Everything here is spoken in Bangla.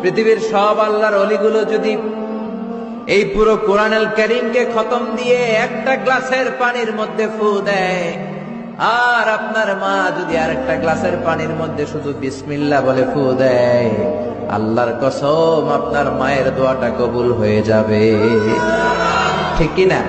পৃথিবীর সব আল্লাহর অলিগুলো যদি এই পুরো কোরআনুল করিমকে খতম দিয়ে একটা গ্লাসের পানির মধ্যে ফু দেয়, আর আপনার মা যদি আর একটা গ্লাসের পানির মধ্যে শুধু বিসমিল্লা বলে ফু দেয়, আল্লাহর কসম আপনার মায়ের দোয়াটা কবুল হয়ে যাবে। ঠিক কিনা?